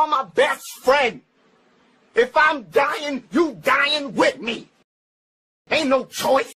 are my best friend. If I'm dying, you dying with me. Ain't no choice.